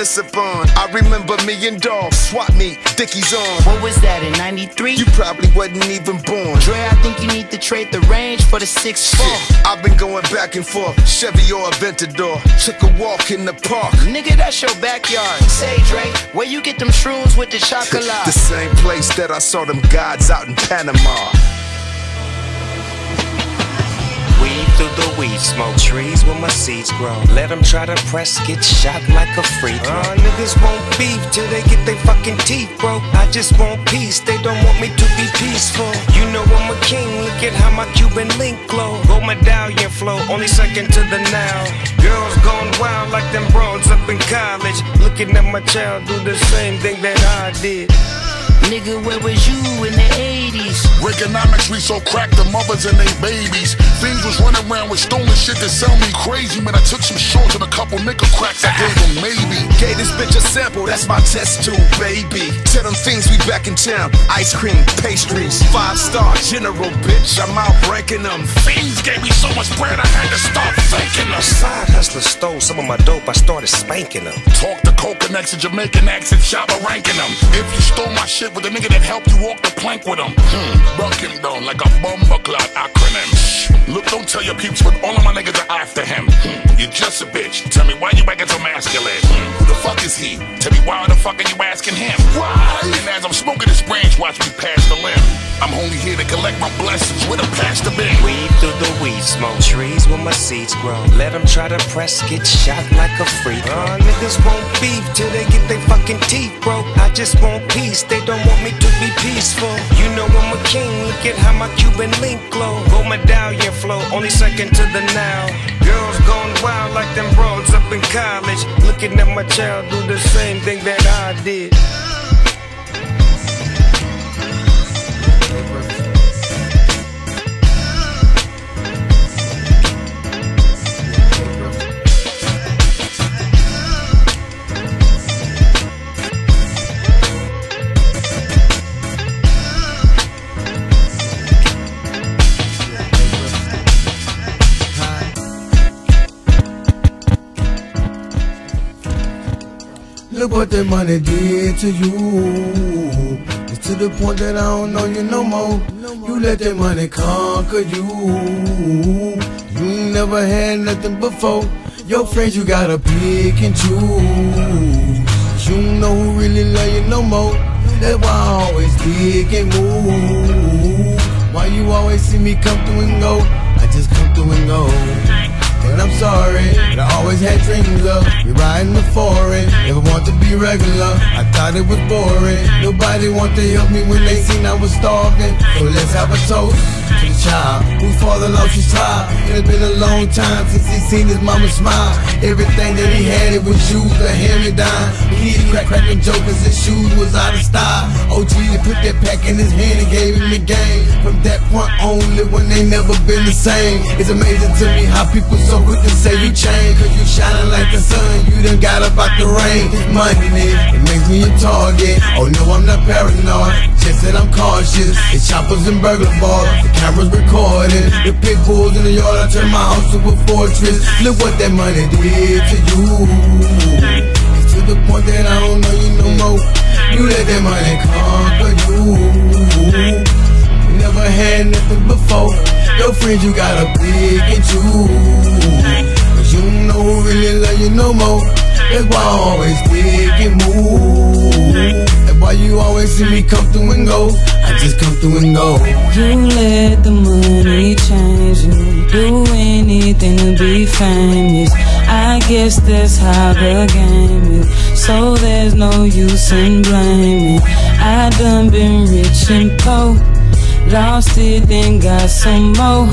make reminisce upon. I remember me and Dolph, swap me, Dickies on. What was that in 93? You probably wasn't even born. Dre, I think you need to trade the range for the 6 4. I've been going back and forth, Chevy or Aventador. Took a walk in the park. Nigga, that's your backyard. Say, Dre, where you get them shrooms with the chocolate? the same place that I saw them gods out in Panama. Through the weed smoke, trees where my seeds grow. Let them try to press, get shot like a free throw. Uh, niggas won't beef till they get their fucking teeth broke. I just want peace, they don't want me to be peaceful. You know I'm a king, look at how my Cuban link glow. Gold medallion flow, only second to the now. Girls gone wild like them broads up in college. Looking at my child do the same thing that I did. Nigga, where was you in the 80s? Reaganomics, we so cracked the mothers and they babies. Things was running around with stolen shit that sell me crazy. Man, I took some shorts and a couple nickel cracks. I gave them maybe. Gave this bitch a sample, that's my test tube, baby. Tell them things we back in town. Ice cream, pastries, five star general, bitch. I'm out ranking them. Fiends gave me so much bread, I had to stop faking them. Side hustler stole some of my dope, I started spanking them. Talk to coconuts and Jamaican accent, shop a ranking them. If you stole my shit with a nigga that helped you walk the plank with him, hmm, buck him down like a bumper clock acronym. Look, don't tell your peeps, but all of my niggas are after him. Hmm, you're just a bitch. Tell me why you acting so masculine. Hmm, who the fuck is he? Tell me why the fuck are you asking him? Why? And as I'm smoking this branch, watch me pass the limb. I'm only here to collect my blessings with a pastor bin. Weed through the weed smoke, trees where my seeds grow. Let them try to press, get shot like a free throw. Uh, niggas won't beef till they get their fucking teeth broke. I just want peace, they don't want me to be peaceful. You know I'm a king, look at how my Cuban link glow. Gold medallion flow, only second to the now. Girls gone wild like them broads up in college. Looking at my child do the same thing that I did. What that money did to you. It's to the point that I don't know you no more. You let that money conquer you. You never had nothing before. Your friends you gotta pick and choose. You know who really love you no more. That's why I always dig and move. Why you always see me come through and go? I just come through and go. And I'm sorry, but I always had dreams of me riding the foreign. Never want to be regular. I thought it was boring. Nobody want to help me when they seen I was starving. So let's have a toast the child whose father lost his child. It's been a long time since he seen his mama smile. Everything that he had, it was shoes, a hand me down. He crack cracking jokers, his shoes was out of style. OG put that pack in his hand and gave him the game. From that point on, live when they never been the same. It's amazing to me how people so quick to say you changed. Cause you shining like the sun, you done got up out the rain. Money, it makes me a target. Oh no, I'm not paranoid, just that I'm cautious. It's choppers and burglar bars, cameras recording. The pit bulls in the yard, I turn my house to a fortress. Look what that money did to you. It's to the point that I don't know you no more. You let that money conquer you. You never had nothing before. Your friends you gotta pick and choose. Cause you know who really love you no more. That's why I always pick and move. Why you always see me come through and go. I just come through and go. You let the money change you. Do anything to be famous. I guess that's how the game is. So there's no use in blaming. I done been rich and poor. Lost it, then got some more.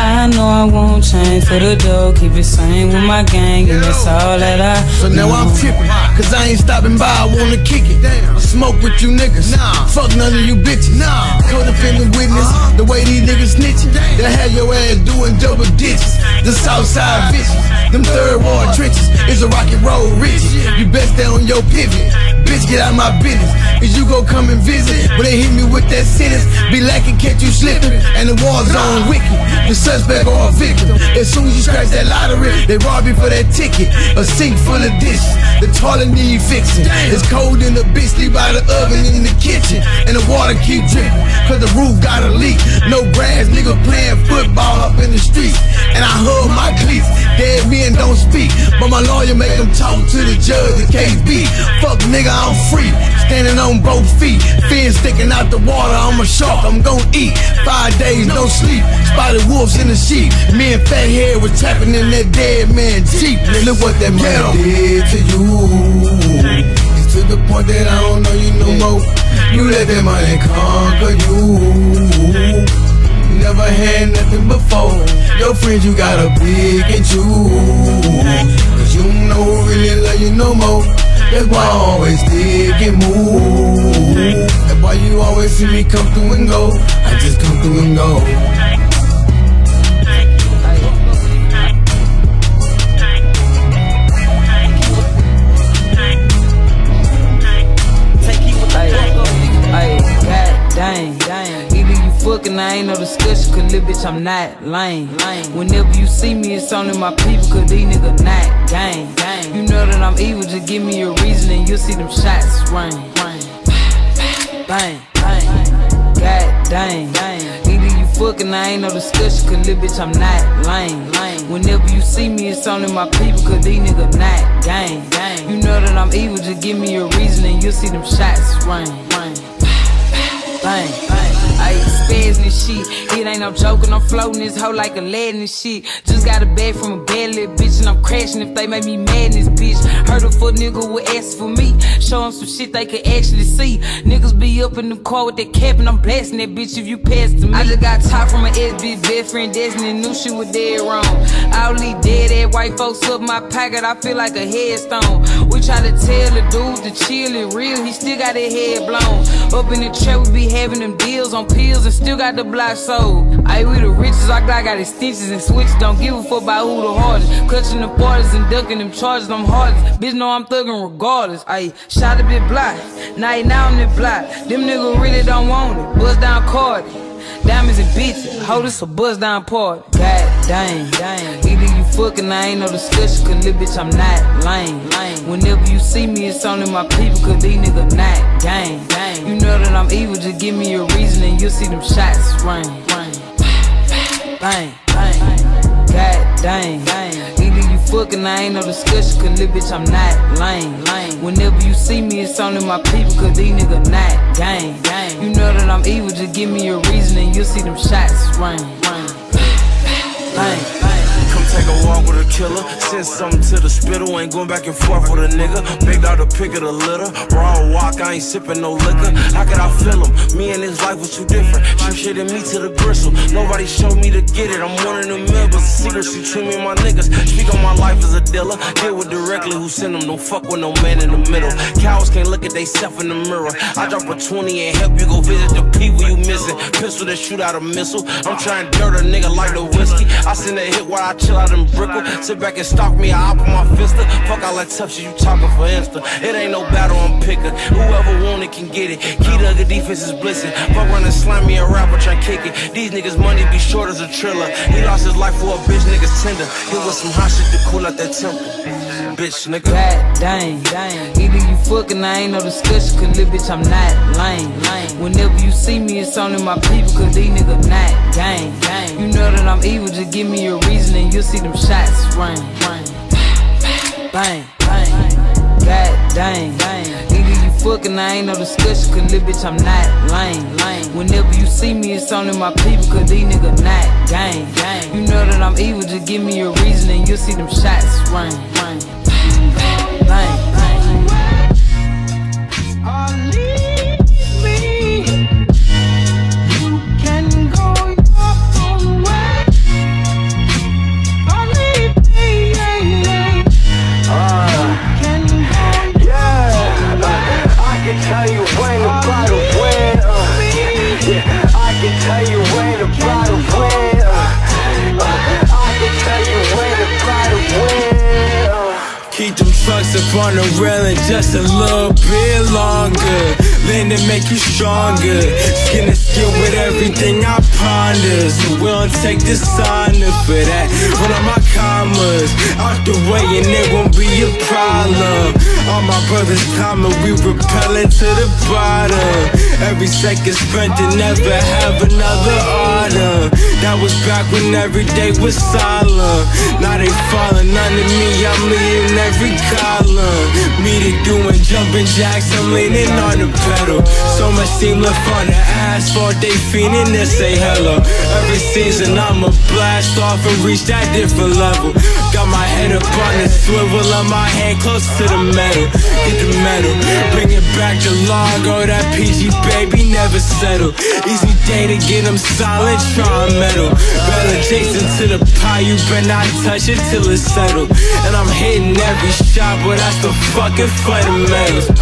I know I won't change for the dough. Keep it same with my gang, and that's all that I. So now know. I'm tripping, cause I ain't stopping by, I wanna kick it. Smoke with you niggas, nah. fuck none of you bitches. Nah. Codependent witness, uh-huh. the way these niggas snitching. They have your ass doing double ditches. The Southside bitches, them third ward trenches. is a rocky road, rich. You best stay on your pivot. Bitch, get out of my business. Is you gon' come and visit? When they hit me with that sentence, be lacking, catch you slipping. And the war zone wicked. The suspect or a victim. As soon as you scratch that lottery, they rob you for that ticket. A sink full of dishes. The toilet need fixing. It's cold in the bitch, sleep by the oven in the kitchen. And the water keep dripping. Cause the roof got a leak. No grass, nigga playing football up in the street. And I hug my cleats. Dead don't speak. But my lawyer make them talk to the judge, the case be. Fuck nigga, I'm free. Standing on both feet. Fins sticking out the water. I'm a shark, I'm gon' eat. Five days, no sleep. Spotted wolves in the sheep. Me and Fat Head was trapping in that dead man Jeep. Look what that man did to you. It's to the point that I don't know you no more. You let that money conquer you. Never had nothing before. Your friends you gotta pick and choose. Cause you know who really love you no more. That's why I always stick and move. That's why you always see me come through and go. I just come through and go. Fucking, I ain't no discussion, cause little bitch, I'm not lame. Whenever you see me, it's only my people, cause these niggas not gang. You know that I'm evil, just give me a reason and you'll see them shots rain. Bang, bang, god dang. Either you fucking, I ain't no discussion, cause little bitch, I'm not lame. Whenever you see me, it's only my people, cause these niggas not gang. gang. You know that I'm evil, just give me a reason and you'll see them shots rain. Bang, bang. Ayy, spares and shit. It ain't no joking, I'm floating this hoe like a lead and shit. Just got a bag from a bad little bitch, and I'm crashing if they make me mad in this bitch. Heard a fuck nigga would ask for me. Show Show 'em some shit they could actually see. Niggas be up in the car with that cap, and I'm blasting that bitch if you pass to me. I just got top from my SB best friend Destiny, knew she was dead wrong. All these dead ass white folks up my pocket, I feel like a headstone. We try to tell the dude to chill it real, he still got his head blown. Up in the trap, we be having them deals on pills and still got the block sold. Ayy, we the richest, I got, got extensions and switches. Don't give a fuck about who the hardest. Clutching the borders and ducking them charges, them hardest. Bitch, know I'm thugging regardless. Ayy, shot a bit block. He now I'm the block. Them niggas really don't want it. Buzz down card. Diamonds and bitches, hold us a buzz down party. God dang, dang. Either fucking, I ain't no discussion, cause little bitch, I'm not lame. lame. Whenever you see me, it's only my people, cause these niggas not gang. gang. You know that I'm evil, just give me a reason and you'll see them shots rain. rain. Bang, bang. God dang, dang. Either you fucking, I ain't no discussion, cause little bitch, I'm not lame. lame. Whenever you see me, it's only my people, cause these niggas not gang. gang. You know that I'm evil, just give me a reason and you'll see them shots rain. rain. Bang, take a walk with a killer. Send something to the spittle. Ain't going back and forth with a nigga. Big dog to pick of the litter. Raw walk, I ain't sipping no liquor. How could I feel him? Me and his life was too different. She shit in me to the gristle. Nobody showed me to get it. I'm one in the mill, but secrets between me and my niggas. Speak on my life as a dealer. Deal with directly who send them. Don't fuck with no man in the middle. Cowards can't look at they self in the mirror. I drop a 20 and help you go visit the people you missing. Pistol that shoot out a missile. I'm trying to dirt a nigga like the whiskey. I send a hit while I chill Brickle. Sit back and stalk me, I hop on my fister. Fuck all that tough shit you talking for Insta. It ain't no battle, I'm picking. Whoever want it can get it. Key to the defense is blissing. Fuck running slime me a rapper, try kick it. These niggas money be short as a triller. He lost his life for a bitch, niggas tender. He was some hot shit to cool out that temple. Bitch, nigga. God dang, dang. Either you fucking, I ain't no discussion, cause little bitch, I'm not lame. Whenever you see me, it's only my people, cause these niggas not gang. gang. You know that I'm evil, just give me a reason and you'll see them shots rain. Bang, bang. God dang. Either you fucking, I ain't no discussion, cause little bitch, I'm not lame. lame. Whenever you see me, it's only my people, cause these niggas not gang. You know that I'm evil, just give me a reason and you'll see them shots rain. rain. Bang, bang. tell you when about a win. Uh, yeah, I can tell you when about a win. Uh, uh, I can tell you when about a win. Keep them trucks up on the railing just a little bit longer. Lean to make you stronger. Skin to skin with everything I ponder. So we don't take dishonor for that. One of my commas out the way and it won't be a problem. All my brothers common, we repellin' to the bottom. Every second spent to never have another order. That was back when every day was solemn. Now they falling under me, I'm leading every column. Me to doing jumping jacks, I'm leaning on the pedal. So much steam left on the asphalt, they fiending to say hello. Every season I'ma blast off and reach that different level. Got my head up on the swivel, and my hand close to the metal. Get the metal, bring it back to Largo, that PG baby never settle. Easy day to get them solid, trying metal. Bella Jason to the pie, you better not touch it till it's settled. And I'm hitting every shot, but that's the fucking fundamentals.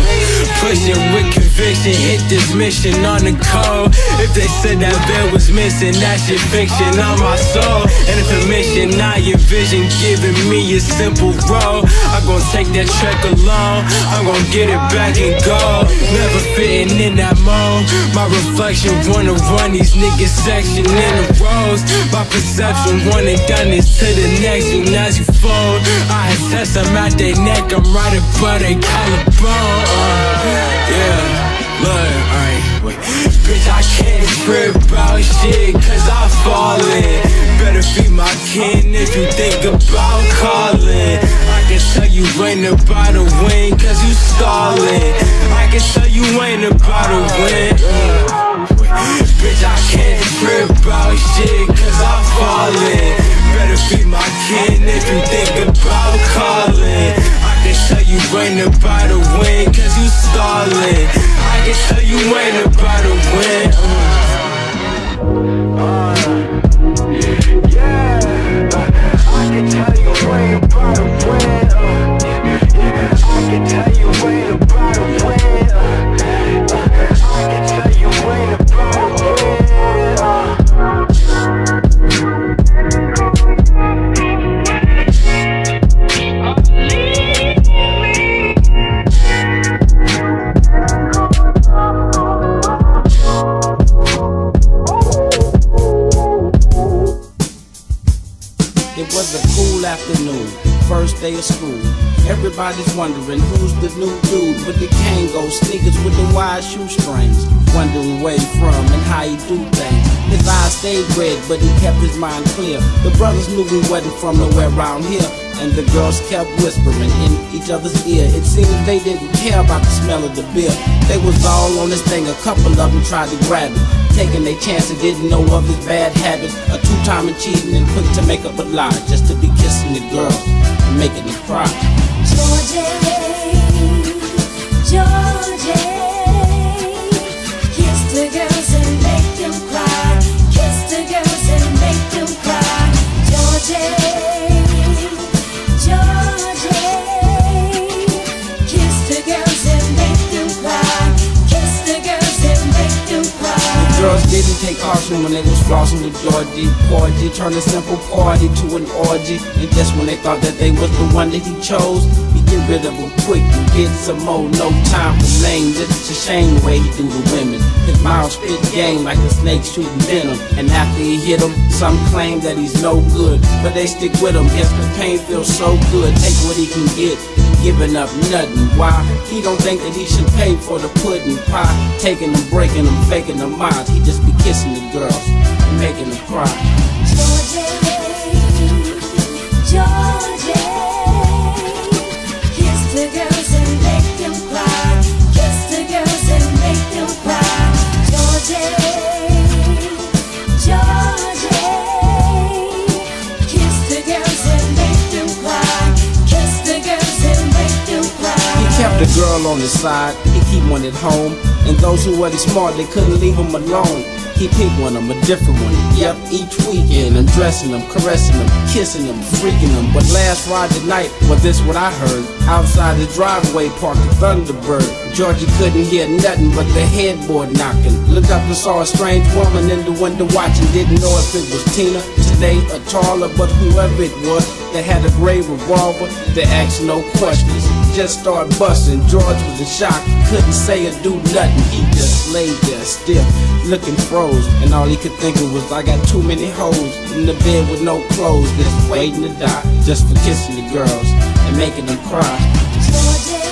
Pushing with conviction, hit this mission on the code. If they said that bed was missing, that shit fiction on my soul. And if a mission, not your vision, giving me a simple role. I'm gonna take that trek alone, I'm gonna get it back and go. Never fitting in that mold. My reflection wanna run these niggas section in the rows. My perception and done is to the next one as you fold. I test them at their neck, I'm right above their collarbone. Uh, yeah, look, alright, wait. Bitch, I can't trip about shit cause I fallin'. Better feed my kin if you think about calling. I can tell you ain't about to win cause you stallin'. I can tell you ain't about to win. Bitch, I can't trip about shit cause I'm falling. Better feed my kin if you think about calling. I can tell you ain't about to win cause you stallin'. I can tell you ain't about to win. Uh, I can tell you ain't about to win. Uh, yeah, I can tell you ain't Everybody's wondering who's the new dude with the Kango sneakers with the wide shoestrings. Wondering where he from and how he do things. His eyes stayed red, but he kept his mind clear. The brothers knew he wasn't from nowhere around here. And the girls kept whispering in each other's ear. It seemed they didn't care about the smell of the beer. They was all on this thing, a couple of them tried to grab it. Taking their chances, didn't know of his bad habits. A two-time cheating and quick to make up a lie. Just to be kissing the girls and making them cry. Georgie, Georgie, Girls didn't take caution when they was flossing with Georgie. Georgie turned a simple party to an orgy. And just when they thought that they was the one that he chose, he get rid of them quick and get some more. No time for names. It's a shame the way he do the women. His mouth spit game like a snake shooting venom. And after he hit them, some claim that he's no good. But they stick with him. Guess the pain feels so good. Take what he can get giving up nothing. Why? He don't think that he should pay for the pudding pie. Taking them, breaking them, faking them minds. He just be kissing the girls and making them cry. Georgie, kiss the girls and make them cry. Kiss the girls and make them cry. The girl on his side, he keep one at home. And those who wasn't smart, they couldn't leave him alone. He picked one of them, a different one. Yep, each weekend, I'm dressing them, caressing them, kissing them, freaking them. But last Friday night, well, this what I heard. Outside the driveway, parked a Thunderbird. Georgie couldn't hear nothing but the headboard knocking. Looked up and saw a strange woman in the window watching. Didn't know if it was Tina, today, or taller, but whoever it was that had a gray revolver, they asked no questions. Just started busting. George was in shock, couldn't say or do nothing. He just laid there stiff, looking froze. And all he could think of was, I got too many hoes in the bed with no clothes, just waiting to die, just for kissing the girls and making them cry.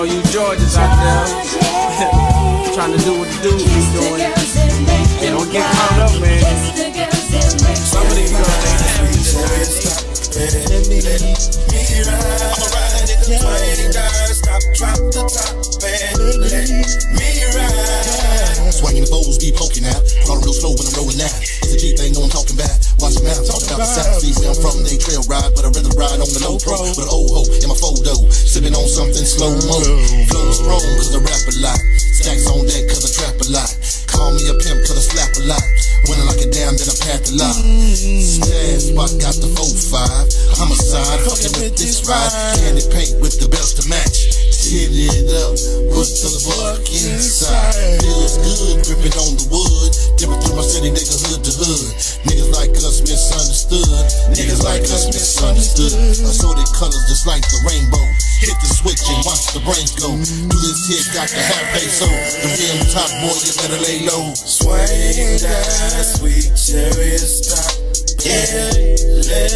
All you Georgians out there trying to do what the dudes be doing. Got to have peso. The real top boy, you better lay low. Swing that sweet chariot stop. Yeah, let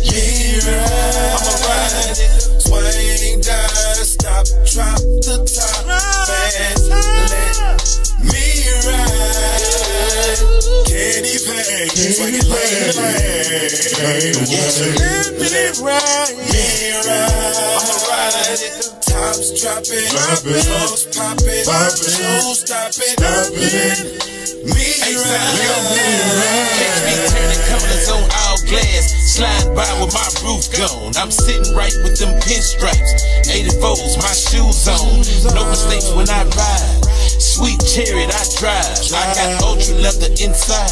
me ride. I'ma ride it. Swing that stop, drop the top, and let me ride. Candy paint, swing it like Let me ride, Tops dropping, clothes popping, shoes stopping, me Catch me turning colors on all glass. Slide by with my roof gone. I'm sitting right with them pinstripes. 84s, my shoes on. No mistakes when I ride. Sweet chariot I drive. I got ultra leather inside.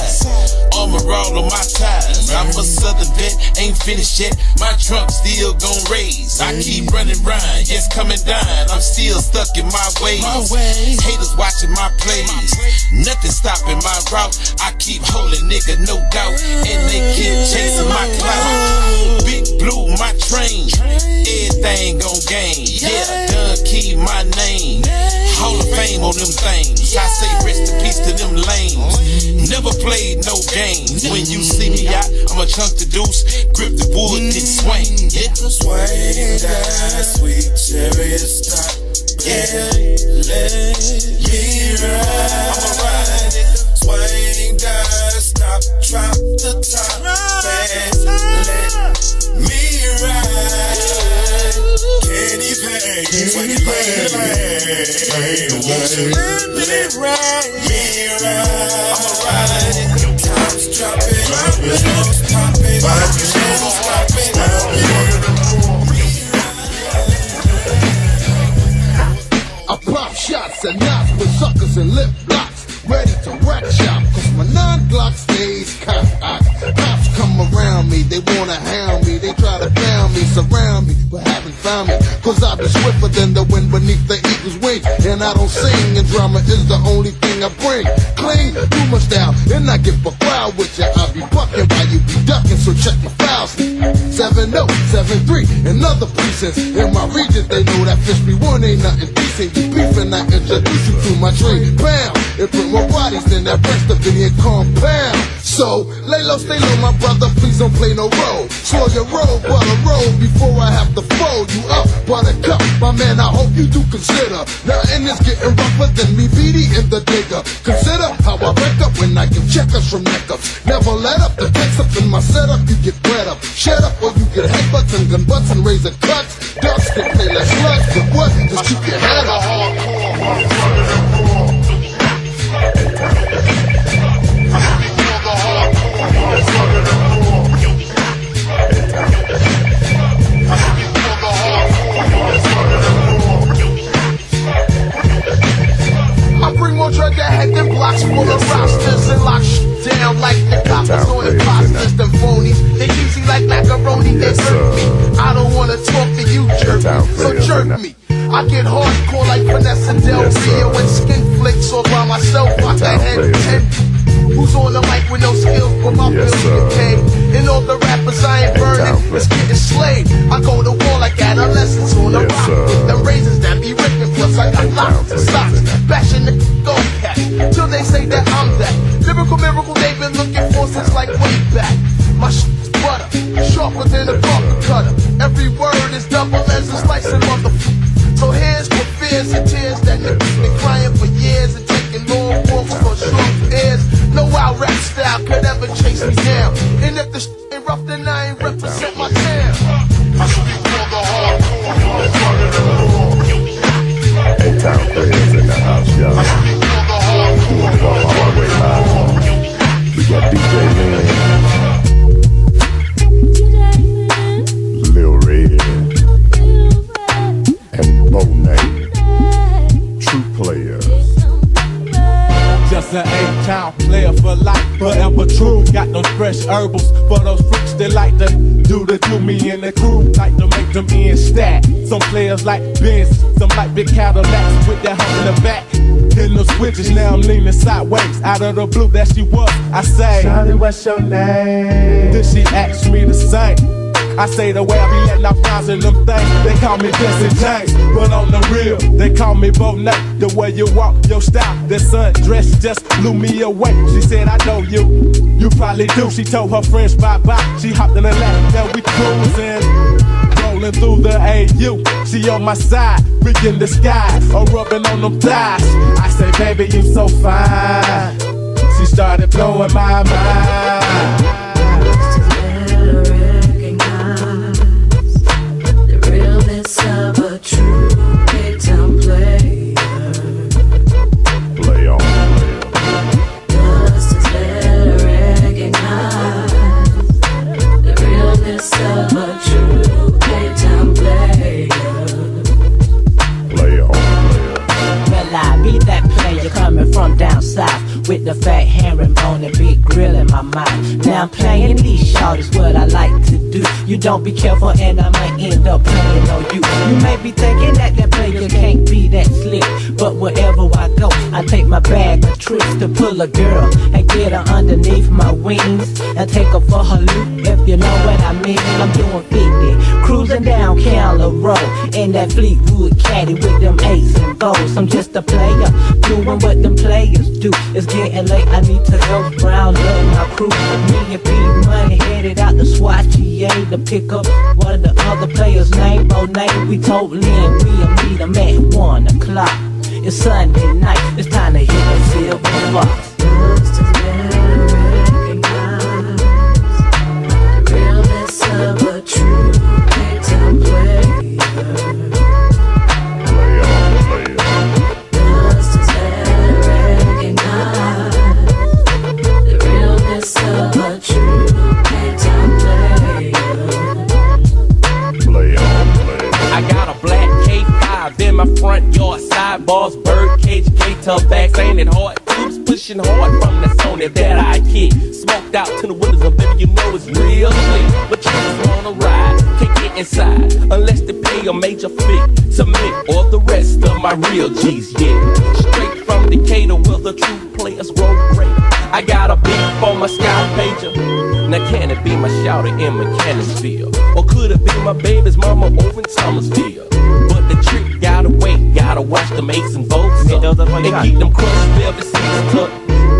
Armor all on my ties. I'm a southern vet, ain't finished yet. My trunk still gon' raise. I keep running round, yes, coming down. I'm still stuck in my ways. Haters watching my plays. Nothing stopping my route. I keep holding nigga, no doubt. And they keep chasing my clout. Big blue, my train. Everything gon' gain. Yeah, I done keep my name. Hall of Fame on them things. I say rest in peace to them lanes. Never played no games. When you see me out, I'ma chunk the deuce, grip the wood, then mm, swing. Yeah. Swing that sweet chariot stop. Yeah, let me ride. I'ma ride it. Swing that stop, drop the top, and let me ride. Paint, swing it like Let me ride, me ride. I'ma ride it. Tops dropping, clothes popping, I don't sing, and drama is the only thing I bring. Clean, do my style, and I get for foul with ya. I be bucking while you be ducking, so check my files. 7073 and other precincts in my region, they know that fish be one ain't nothing decent. You beefing, I introduce you to my trade. Bam! It bring more bodies than that rest of it here compound. So, lay low, stay low, my brother, please don't play no role. Slow your roll, a roll before I have to fold you up. Buttercup, my man, I hope you do consider. Nothing is getting rougher than me, BD in the digger. Consider how I wreck up when I give checkers from neck ups. Never let up the text up in my setup, you get bred up. Shut up or you get headbutts and gun butts and razor cuts. Ducks get play less slugs, but what? Just keep your head up. head, them blocks full of rosters and lock down like the coppers or imposters, them phonies. They easy like macaroni, yes, they hurt me. I don't wanna talk to you, jerk me, so jerk me. I get hardcore like Vanessa Del Rio and skin flicks all by myself. I can head Who's on the mic with no skills but my yes, bills get paid? And all the rappers I ain't burning, it's getting slayed. I go to war like adolescents on the yes, rock sir. with them raisins that be ripping. I got locks and socks. Bashing the go cat till they say that I'm that. Lyrical miracle they've been looking for since like way back. My shit is butter, sharper than a carpet cutter. Every word is double as a slicing motherfucker. So here's for fears and tears that niggas been crying for years and taking long walks for short airs. No wild rap style could ever chase me down. And if the shit ain't rough, then I ain't represent Eight-town player for life, forever true. Got those fresh herbals for those freaks that like to do the do me and the crew like to make them in stat. Some players like Benz, some like big Cadillacs with that hump in the back. Hitting the switches, now I'm leaning sideways. Out of the blue, that she was. I say, Shawty, what's your name? Then she asked me the same. I say the way I be letting off rhymes and them things. They call me Jesse James, but on the real, they call me Bo Nate. The way you walk, your style, that sundress just blew me away. She said, I know you, you probably do. She told her friends bye bye. She hopped in the lap, now we cruising. Rolling through the AU, she on my side, reaching the sky, or rubbing on them thighs. I say, baby, you so fine. She started blowing my mind. True big time player. Play on, better recognize the realness of a true big time player. Well, I be that player coming from down south with the fat hair and bone and big grill in my mouth. Now I'm playing these shorties what I like to do. You don't be careful and I might end up playing on you. You may be thinking that that player can't be that slick, but wherever I go, I take my bag of tricks to pull a girl and get her underneath my wings and take her for her loop. If you know what I mean, I'm doing 50, cruising down Candler Road in that Fleetwood caddy with them eights and bows. I'm just a player doing what them players do. It's getting late, I need to go round up my crew. Me and P Money headed out to SWAT GA to pick up one of the other players' name. Oh, name we told Lynn we'll meet 'em at one o'clock. It's Sunday night, it's time to hit the as better recognize the realness of a true sidebars, bird cage, K-tub bags, ain't it hard? Tubes pushing hard from the Sony that I kick. Smoked out to the windows, and baby, you know it's real. But you just wanna ride, can't get inside unless they pay a major fee to me or the rest of my real G's, yeah. Straight from Decatur, where the true players grow great. I got a beat for my sky pager. Now can it be my shouter in Mechanicsville? Or could it be my baby's mama over in Thomasville? The trick gotta wait, gotta watch them aches and votes up, and keep them crushed velvet seats tucked.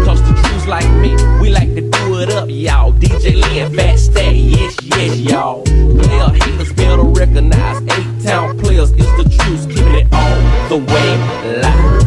Cause the truths like me, we like to do it up, y'all. DJ Lee and Fat Stay, yes, yes, y'all. Player haters better recognize eight town players is the truth, keeping it all the way live.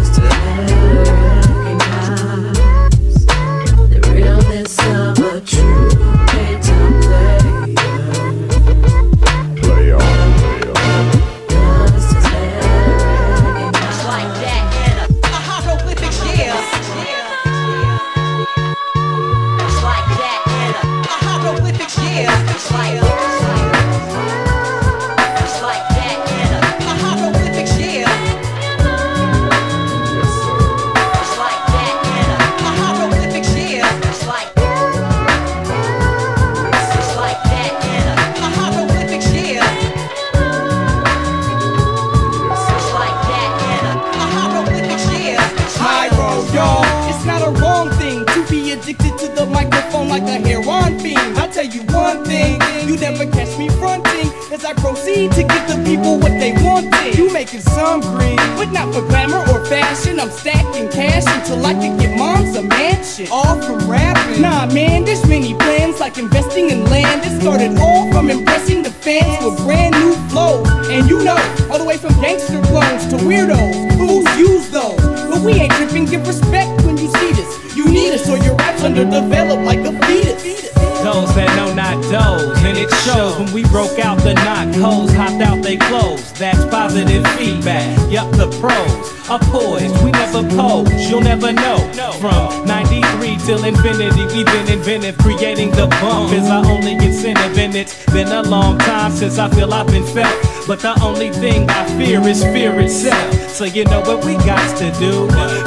Bump is our only incentive, and it's been a long time since I feel I've been felt. But the only thing I fear is fear itself. So you know what we got to do?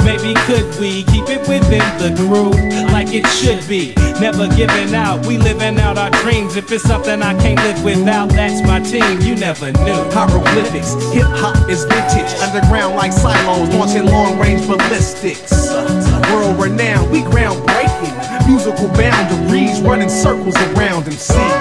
Maybe could we keep it within the groove like it should be? Never giving out, we living out our dreams. If it's something I can't live without, that's my team. You never knew. Hieroglyphics, hip hop is vintage, underground like silos, launching long range ballistics. World renowned, we groundbreaking. Musical boundaries, running circles around MCs.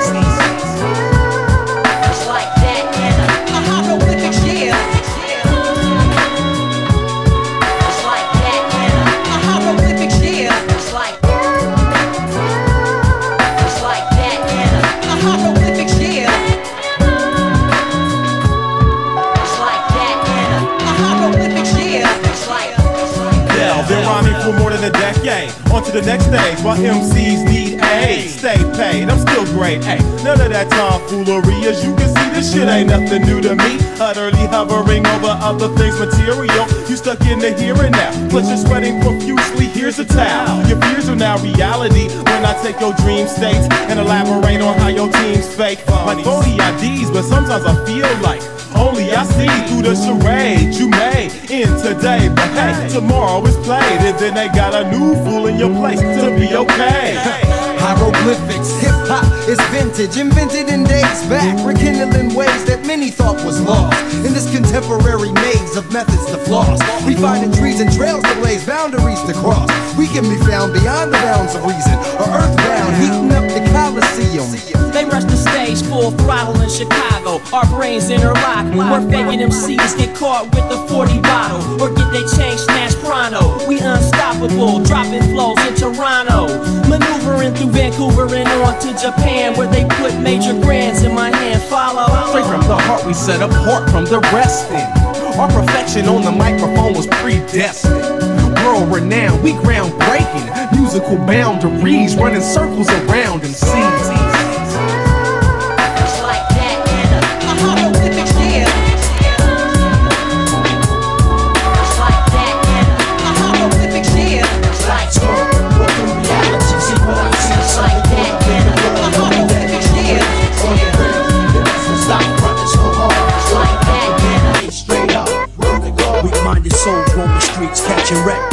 The next stage, while MCs need aid. Stay paid, I'm still great. Hey, none of that tomfoolery. As you can see, this shit ain't nothing new to me. Utterly hovering over other things material. You stuck in the here and now, but you're sweating profusely. Here's a towel. Your fears are now reality when I take your dream states and elaborate on how your team's fake. Like phony IDs, but sometimes I feel like only I see through the charade you made in today. But hey, tomorrow is played, and then they got a new fool in your place to be okay. Hieroglyphics, hop is vintage, invented in days back, rekindling ways that many thought was lost. In this contemporary maze of methods to floss, we find trees and trails to blaze, boundaries to cross. We can be found beyond the bounds of reason, or earthbound, heating up the Coliseum. They rush the stage full throttle in Chicago. Our brains interlock. We're faking MCs get caught with the 40 bottle or get they chain snatched pronto. We unstoppable, dropping flows in Toronto. Maneuvering through Vancouver and on to Japan where they put major grands in my hand. Follow. Straight from the heart, we set apart from the rest. in. Our perfection on the microphone was predestined. World renowned, we groundbreaking. Musical boundaries, running circles around MCs. Catching wreck,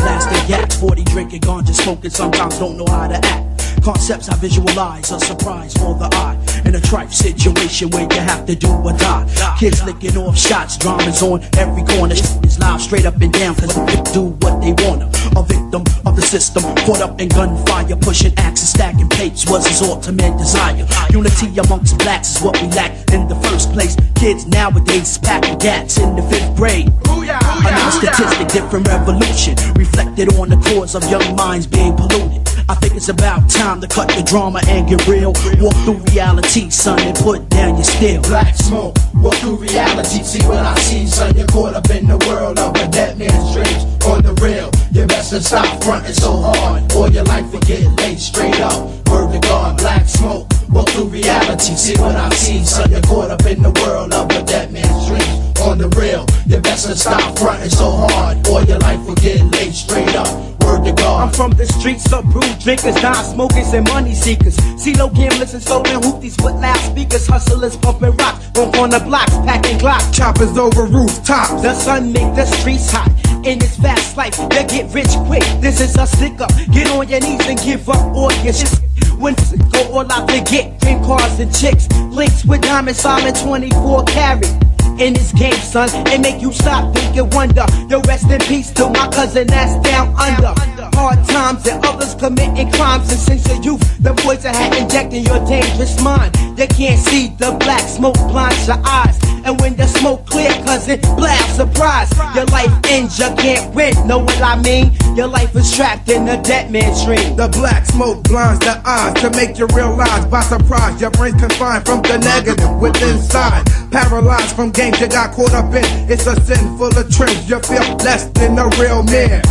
yak, 40 drinking, gone just smoking, sometimes don't know how to act. Concepts I visualize, a surprise for the eye. In a trife situation where you have to do or die. Kids licking off shots, dramas on every corner. Is loud, straight up and down, cause they do what they wanna. A victim of the system, caught up in gunfire, pushing axes, stacking papes was his ultimate desire. Unity amongst blacks is what we lack in the first place. Kids nowadays packing gats in the fifth grade. Another statistic, different revolution, reflected on the cause of young minds being polluted. I think it's about time to cut the drama and get real. Walk through reality, son, and put down your steel. Black smoke, walk through reality, see what I see, son. You're caught up in the world of a dead man's dreams. On the real, you best to stop fronting so hard, or your life will get laid straight up. Word to God, black smoke, walk through reality, see what I see, son. You're caught up in the world of a dead man's dreams. On the real, you best to stop fronting so hard, or your life will get laid straight up. Word to God. I'm from the streets of brew drinkers, non-smokers, and money seekers. See CeeLo gamblers and stolen hoopies with loudspeakers, hustlers pumping rocks, on the blocks, packing glocks, choppers over rooftops. The sun make the streets hot. In this fast life, you get rich quick. This is a stick up. Get on your knees and give up all your shit. When go all out to get dream cars and chicks, links with diamond solid 24 carat. In this game, son, and make you stop, think and wonder. Yo, rest in peace to my cousin that's down under. Hard times and others committing crimes, and since your youth, the poison had injected your dangerous mind. You can't see the black smoke blinds your eyes. And when the smoke clear, cousin, blast, surprise. Your life ends, you can't win, know what I mean? Your life is trapped in a dead man's dream. The black smoke blinds the eyes to make you realize by surprise your brain's confined from the negative within inside. Paralyzed from you got caught up in. It's a sin full of tricks. You feel less than a real man.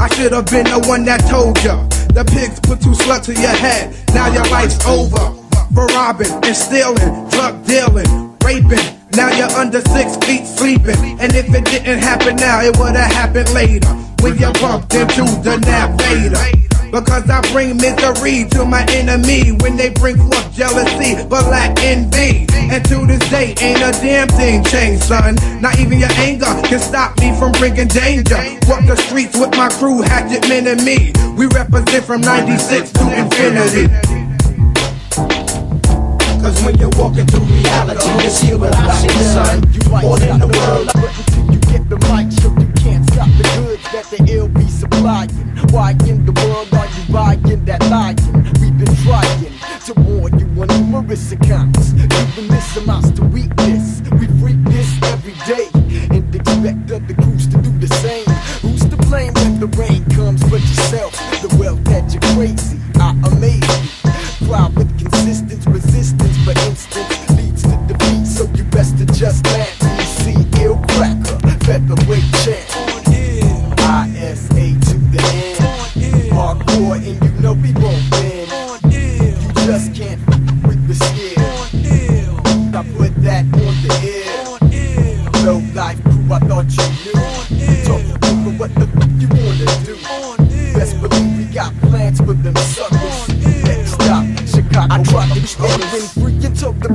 I should have been the one that told ya. The pigs put two slugs to your head. Now your life's over. For robbing and stealing, drug dealing, raping. Now you're under six feet sleeping. And if it didn't happen now, it would have happened later. When you bumped into the Vader. Because I bring misery to my enemy when they bring forth jealousy, but lack envy. And to this day, ain't a damn thing changed, son. Not even your anger can stop me from bringing danger. Walk the streets with my crew, Hatchet Men and me. We represent from 96 to infinity. Cause when you're walking through reality, you see what I see, son. You all in the world. You get the mic, you can't stop the goods that the ill be supplying. Why in the world are that lying? We've been trying to warn you on numerous accounts. Even this amounts to weakness. We freak this every day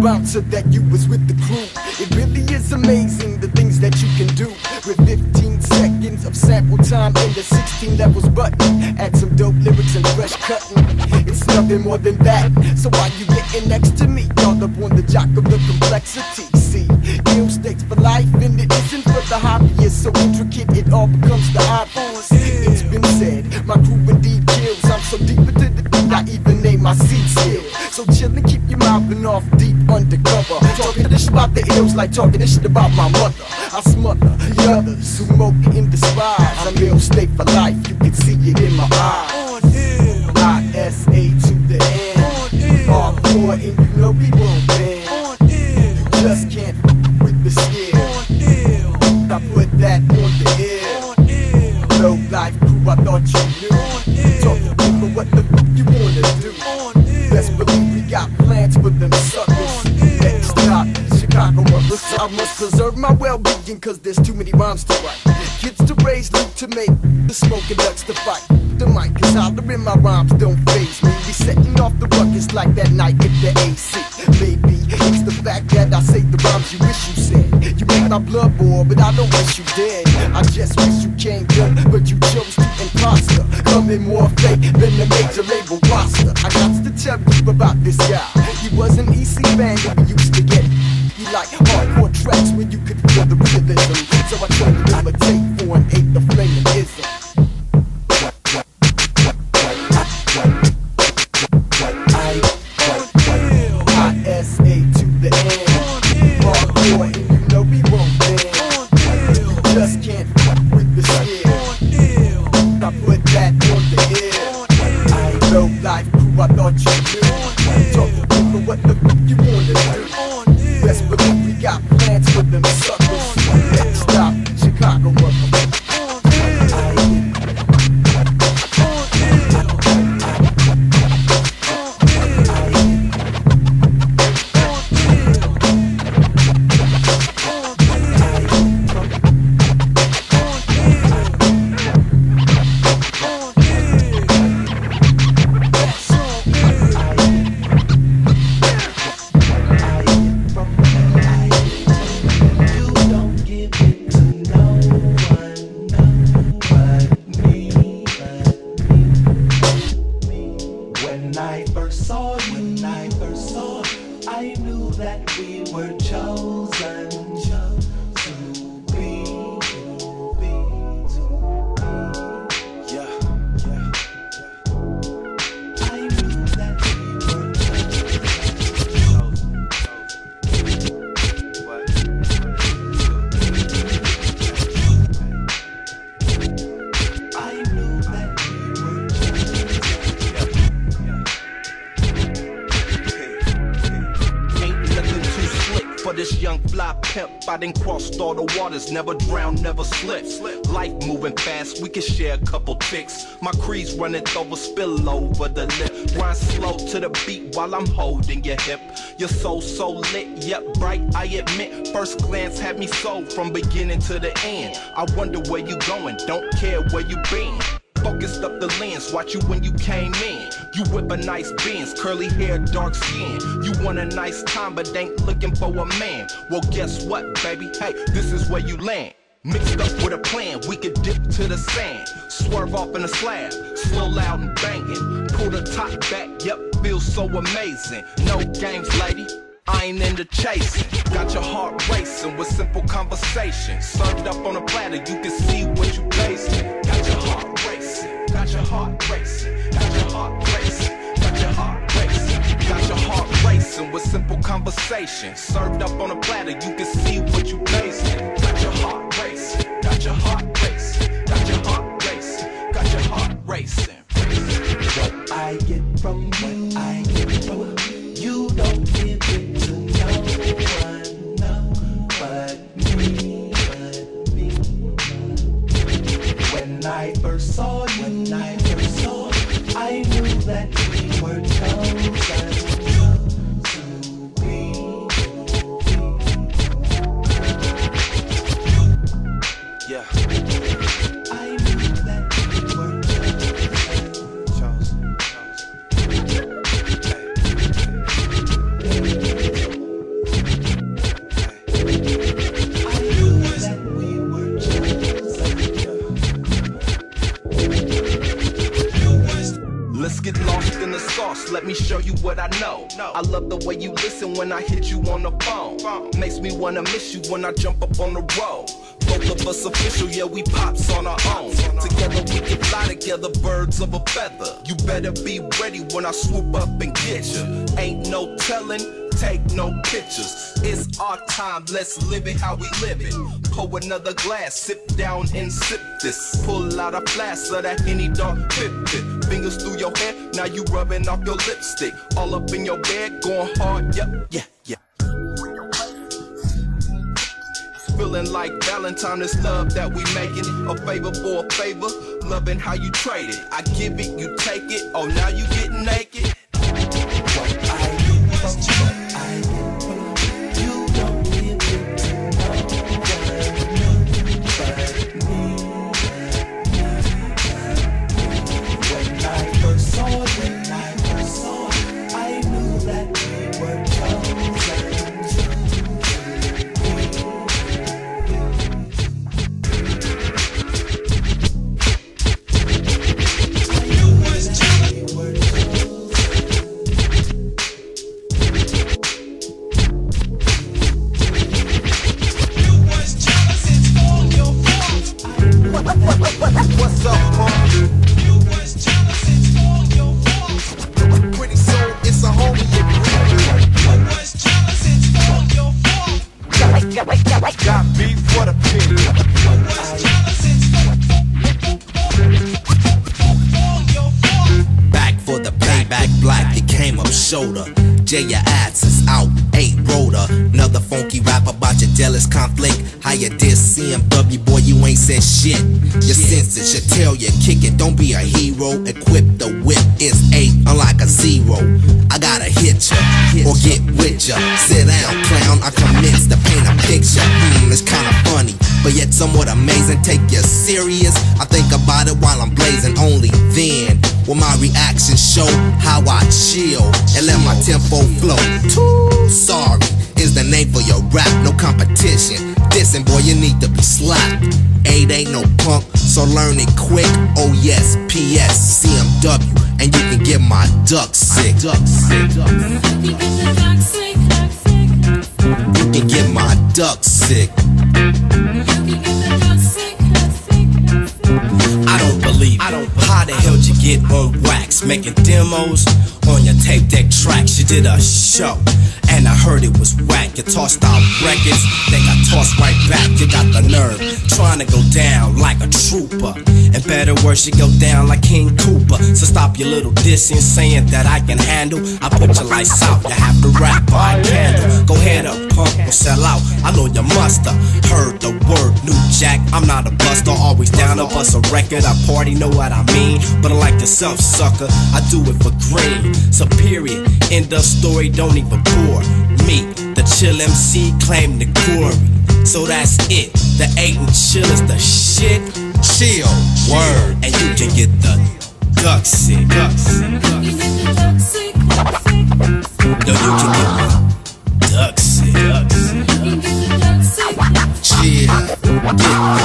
and the bouncer that you was with the crew. It really is amazing the things that you can do with 15 seconds of sample time in the 16 levels button. Add some dope lyrics and fresh cutting. It's nothing more than that. So why you getting next to me? Y'all up on the jock of the complexity. See, ill stakes for life, and it isn't for the hobbyist. So intricate, it all becomes the obvious. It's been said, my crew indeed kills. I'm so deep into the thing, I even my seed skill. So chill and keep your mouthing off deep undercover. Talking this about the ills like talking this shit about my mother. I smother the others who mope in despise. I'm ill state for life, you can see it in my eyes. ISA to the end. Hardcore and you know we won't bend. You just can't with the skill. I put that on the air. Low life crew, I thought you I must preserve my well-being cause there's too many rhymes to write. Kids to raise, loot to make, the smoking ducks to fight. The mic is hollering, my rhymes don't phase me. We setting off the ruckus like that night at the AC. Maybe it's the fact that I say the rhymes you wish you said. You make my blood boil, but I don't wish you did. I just wish you came good, but you chose to imposter. Coming more fake than the major label roster. I got to tell you about this guy. He was an EC fan that we used to get. He like hardcore tracks when you could feel the realism. So I turned to imitate for and ate the flaming ism. Young fly pimp. I done crossed all the waters, never drowned, never slipped. Life moving fast, we can share a couple tricks. My crease running over, spill over the lip. Grind slow to the beat while I'm holding your hip. Your soul so lit, yep, bright, I admit. First glance had me sold from beginning to the end. I wonder where you going, don't care where you been. Focused up the lens, watch you when you came in. You whip a nice Benz, curly hair, dark skin. You want a nice time, but ain't looking for a man. Well, guess what, baby? Hey, this is where you land. Mixed up with a plan, we could dip to the sand. Swerve off in a slab, slow loud and banging. Pull the top back, yep, feels so amazing. No games, lady. I ain't into chasing. Got your heart racing with simple conversation. Served up on a platter, you can see what you tasting. Got Got your heart racing. Got your heart racing. Got your heart racing. Got your heart racing with simple conversation. Served up on a platter, you can see what you tasting. Got your heart racing. Got your heart racing. Got your heart racing. Got your heart racing. What I get from you, I get from I first saw you, when I first saw you, I knew that we were chosen. Let me show you what I know. I love the way you listen when I hit you on the phone. Makes me wanna miss you when I jump up on the road. Both of us official, yeah, we pops on our own. Together we can fly together, birds of a feather. You better be ready when I swoop up and get you. Ain't no telling take no pictures. It's our time, let's live it how we live it. Pour another glass, sip down and sip this. Pull out a flask of that Henny Dark 50. Fingers through your hair, now you rubbing off your lipstick. All up in your bed, going hard, yep, yeah, yeah. Feeling like Valentine is love that we making. A favor for a favor, loving how you trade it. I give it, you take it. Oh, now you getting naked. You go down like King Cooper. So stop your little dissing, saying that I can handle. I put your lights out, you have to rap by candle. Go ahead up, punk, or sell out. I know you musta heard the word New Jack. I'm not a buster, always down to bust a record. I party, know what I mean. But I unlike yourself, sucker, I do it for green. Superior, end of story, don't even bore me. The chill MC claim the glory. So that's it. The eight and chill is the shit. Chill, word, and you can get the duck sick. Yo, you can get the duck sick. Chill, get the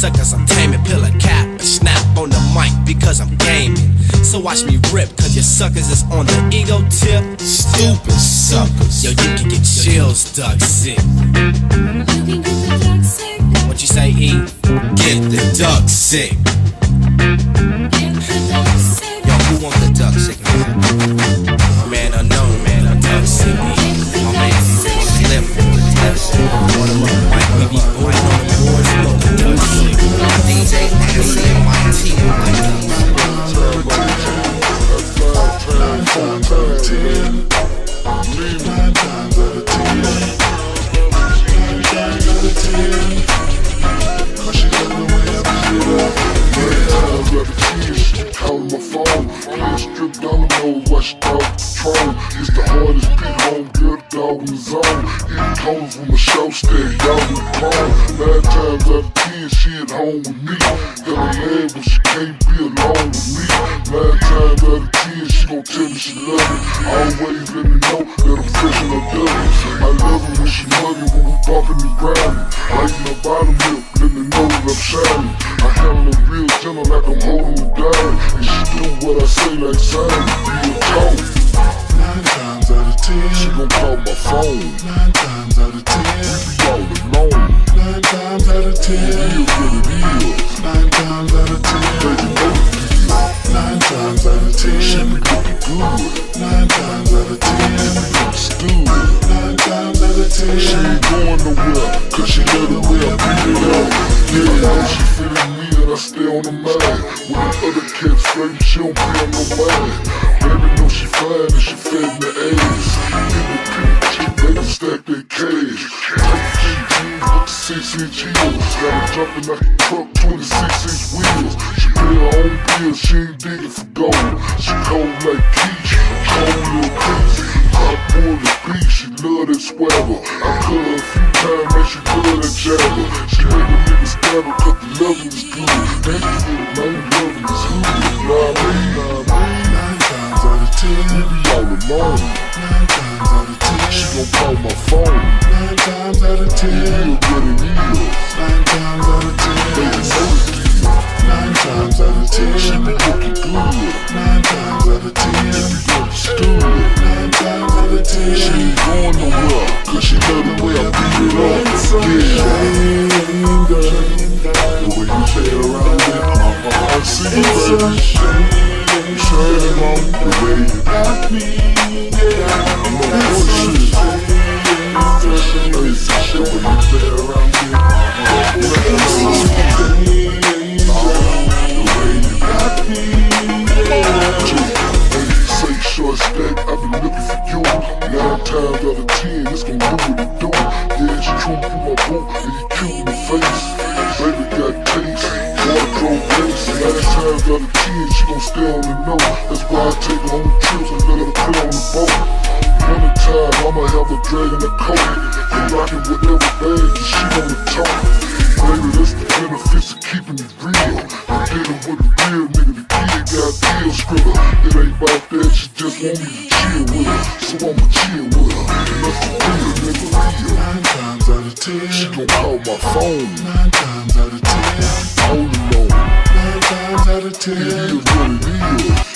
suckers. I'm taming, pill a cap and snap on the mic because I'm gaming. So watch me rip, cause your suckers is on the ego tip. Stupid suckers. Yo, you can get chills, duck sick. What you say, E? Get the duck sick. Me. Got a leg, but she can't be alone with me. Nine times out of ten, she gon' tell me she love me. Always let me know that I'm fresh and I'm done. I love it when she hugging, when we bumping and grinding. Lighting her bottom lip, let me know that I'm shining. I handle her real gentle like I'm holding her down. And she do what I say like sign, real talk. Nine times out of ten, she gon' call my phone. Nine times out of ten, we be all alone. Nine times out of ten, what it is. Nine times out of ten, baby, the deal. Nine times out of ten, she be looking good. Nine times out of ten, we understood. Nine times out of ten, she ain't going nowhere, cause she love the way I beat it up. Yeah, she feeling me and I stay on the mind. When the other cats flirting, she don't be on no mind. Baby know she fine and she fed in the ass. In the pink chick, baby stack that cash. The heels. Got her jumping like a truck, 26 inch wheels. She pay her own bills, she ain't digging for gold. She cold like Keith, cold little crazy. Hot boy the beat, she love that swagger. I cut her a few times, man, she love that jagger. She make a nigga stab her, cause the loving is good. Thank you the man, loving is good. I I mean? Nine times out of ten, we be all alone. Nine times out of ten, she gon' call ten. It is what it is. Nine times out of ten. Baby, know is. Nine times out of ten. She be looking good. Nine times out of ten. If you go to school. Nine times out of ten. She ain't going nowhere. Cause she love the way I beat it up. Yeah. The way you play around me. Uh-huh. I see you, baby. Shame on the way you got me. Yeah. I'm no bullshit. Hey, shit, when you play around me. You me. Hey, say short stack, I've been looking for you. Nine times out of ten, it's gonna do what it do. Yeah, trying to put my boot, and you cute in the face. Times out of ten, she gon' stay on the know. That's why I take her on trips and let her play on the boat. One time, I'ma have her dragging the coat and rocking whatever bag that she wanna talk. Baby, that's the benefits of keeping it real. I'm dealing with a real nigga, the kid got deal skriller. It ain't about that, she just want me to chill with her. So I'ma chill with her. And that's the real nigga real. Nine times out of ten, she gon' call my phone. Nine times out of ten, all alone. Nine ten, it is what it is.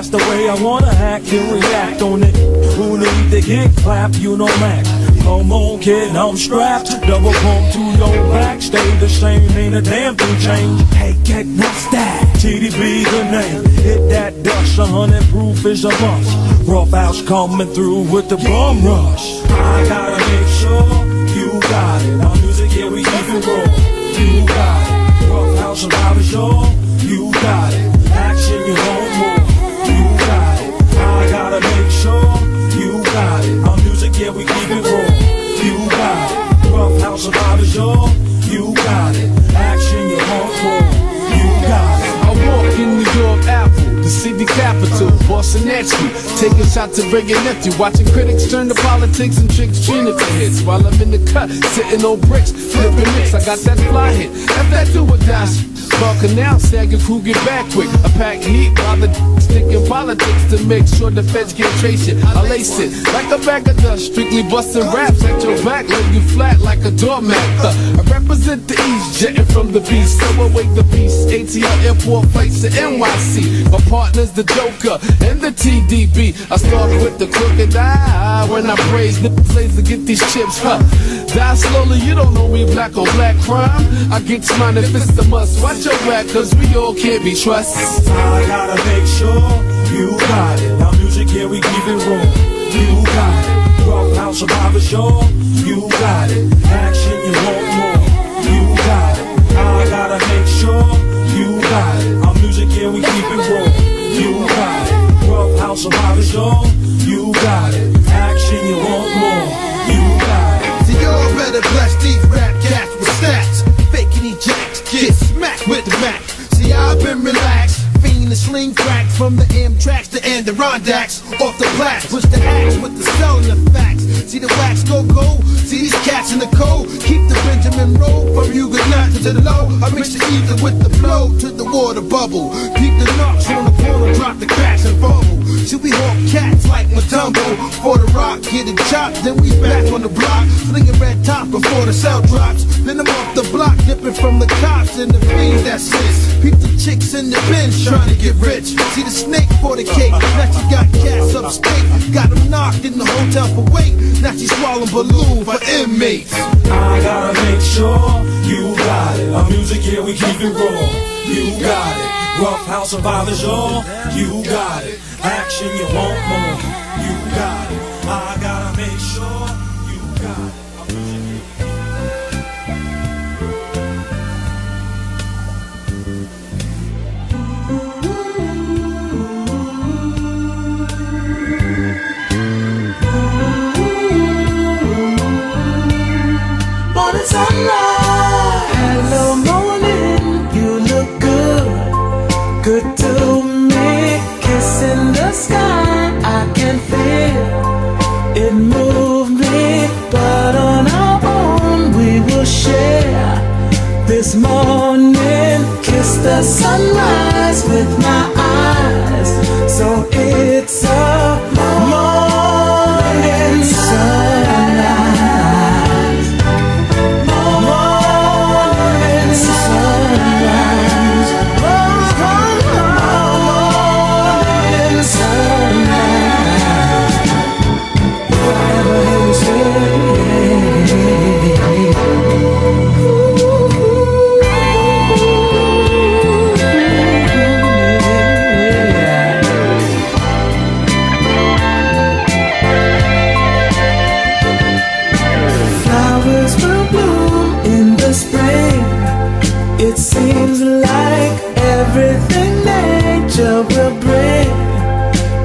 That's the way I wanna act and react on it. Who need to get clapped? You know Max. Come on, kid, I'm strapped. Double pump to your back. Stay the same, ain't a damn thing changed. Hey, get what's that? TDB the name. Hit that dust, a hundred proof is a must. Rough house coming through with the bum rush. I gotta make sure you got it. Our music, yeah, we it raw. You got it. Rough house y'all. You week. Taking shots at Wray and Nephew, watching critics turn to politics and tricks Gina for hits. While I'm in the cut, sitting on bricks, flipping mix. I got that fly hit, have that do or die. Bar canal, sagging crew get back quick. I pack heat while the sticking politics to make sure the feds trace it. I lace it like a bag of dust, strictly busting raps at your back, lay you flat like a doormat. Uh, I represent the East, jetting from the beast, so awake the beast. ATL airport flights to NYC. My partner's the Joker and the TDB. I start with the crooked eye when I praise the place to get these chips, huh? Die slowly, you don't know me black on black crime. I get mine if it's the must. Watch your back, cause we all can't be trusted. I gotta make sure you got it. Our music here, we keep it raw. You got it. Rough house survivors, y'all. You got it. Action, you want more. You got it. I gotta make sure you got it. Our music here, we keep it raw. You got it. Rough house survivors, y'all. You got it. Action, you want more. You got it. So y'all better bless these rap cats with stats. Faking these jacks, get smacked with the Mac. See, I've been relaxed, fiending sling tracks from the Amtraks to Adirondacks. Off the blacks, push the axe with the the facts. See the wax go go, see these cats in the cold. Keep the Benjamin roll from Huguenot to the low. I mix the ether with the flow to the water bubble. Keep the knocks on the corner, drop the cracks and fumble. Should we hawk cats like Mutombo for the rock? Get it chopped, then we back on the block. Slinging red top before the cell drops. Then I'm off the block, dipping from the cops and the fiend that sits. Peep the chicks in the bench trying to get rich. See the snake for the cake. Now she got cats upstate. Got them knocked in the hotel for weight. Now she swallowing balloon for inmates. I gotta make sure you got it. Our music here, we keep it raw. You got it. Rough house survivors, y'all. You got it. Action, you want more. You got it. I gotta make sure you got it. Sunrise. This morning. Kiss the sunrise with my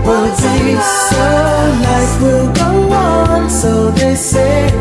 Will deep, so life will go on, so they say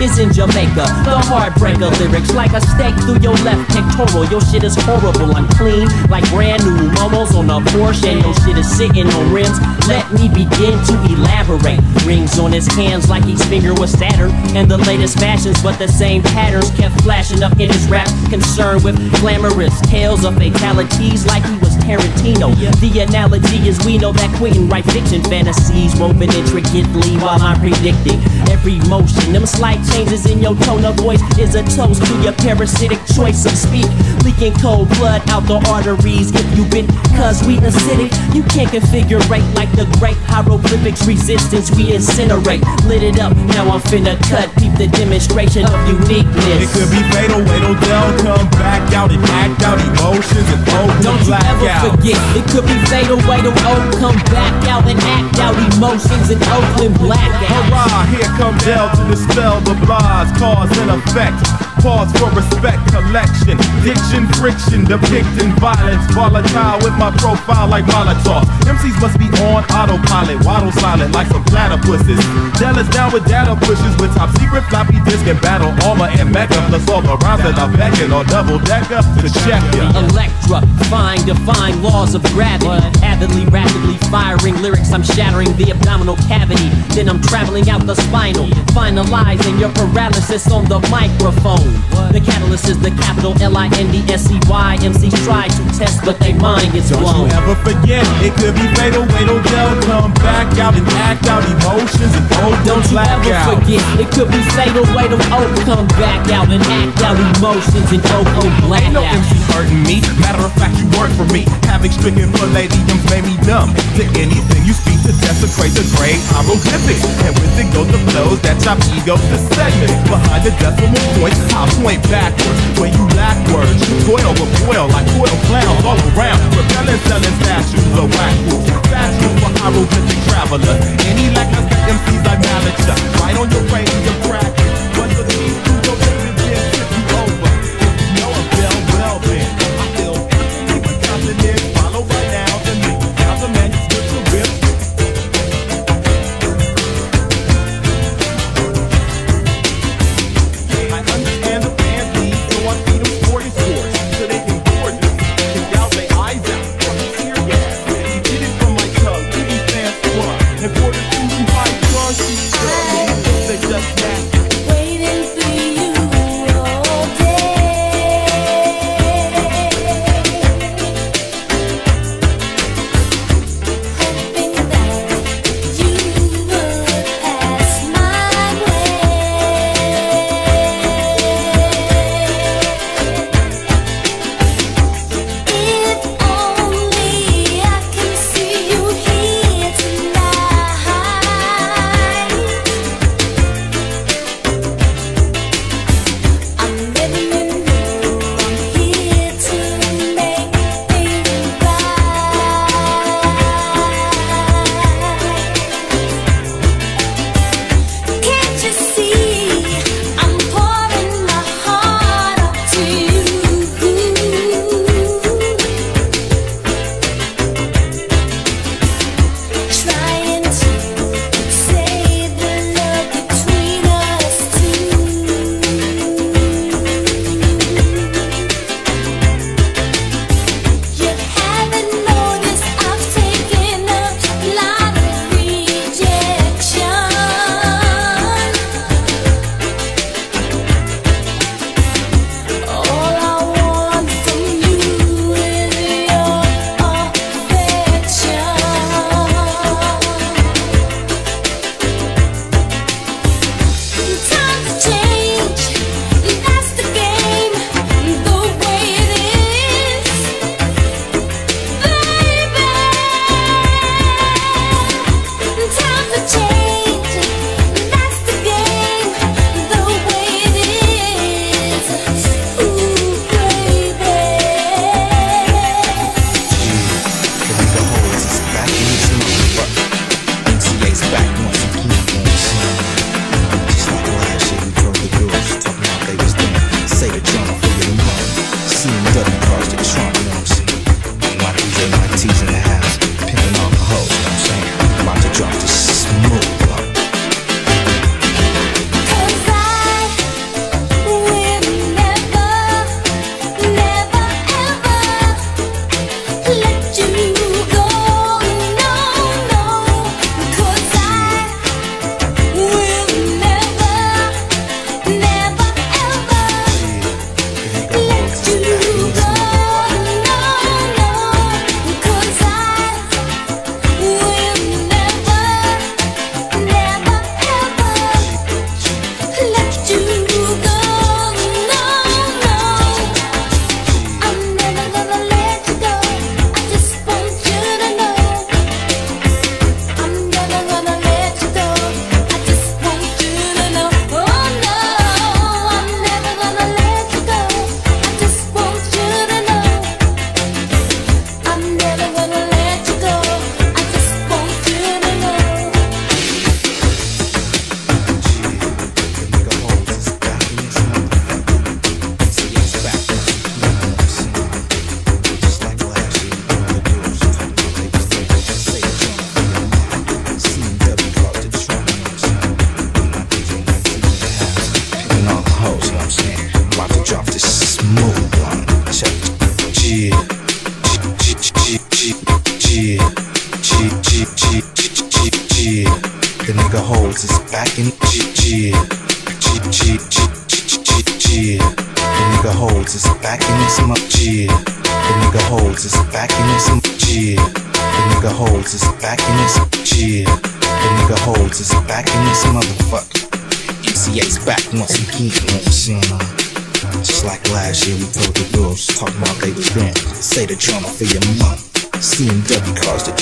is in Jamaica. The heartbreaker lyrics like a stake through your left pectoral. Your shit is horrible, unclean, like brand new momos on a Porsche. And your shit is sitting on rims. Let me begin to elaborate. Rings on his hands like each finger was Saturn. And the latest fashions, but the same patterns kept flashing up in his rap. Concerned with glamorous tales of fatalities like he was Tarantino. The analogy is we know that Quentin write fiction fantasies woven intricately while I'm predicting every motion. Them Slight changes in your tone of voice is a toast to your parasitic choice of speak. Leaking cold blood out the arteries if you've been cuz we acidic. You can't configure like the great hieroglyphics resistance we incinerate. Lit it up, now I'm finna cut people the demonstration of uniqueness. It could be fatal, wait Odell come back out and act out emotions and open Don't you ever out. forget, it could be fatal, wait Odell oh, come back out and act out emotions and Oakland blackout. Hurrah, here comes Dell to dispel the lies, cause and effect. Pause for respect collection. Diction friction, depicting violence. Volatile with my profile like Molotov. MCs must be on autopilot, waddle silent like some platypuses. Dallas down with data pushes with top secret floppy disk and battle armor and mecha. Plus all the rounds that I'm backing on double decker to check ya. Electra, fine, define laws of gravity. Avidly, rapidly firing lyrics, I'm shattering the abdominal cavity. Then I'm traveling out the spinal, finalizing your paralysis on the microphone. The catalyst is the capital L I N D S E Y. MCs try to test, but they mind gets Don't blown. you ever forget, it could be fatal. Wait till they'll come back out and act out emotions and go Don't you ever out. forget, it could be fatal. Wait till O oh, come back out and act out emotions and go go black Ain't no out. MC hurting me. Matter of fact, you work for me. Having stricken palladiums made me numb to anything you speak to desecrate the great hieroglyphics. And with it goes the flows that chop egos to segments. Behind the decimal points, I point backwards. When you lack words, you toil with boil like toil clowns all around. Repelling, selling statues of whack fools. Statues for hieroglyphic travelers. Any lackers the MCs I manage. Right on your radio crack.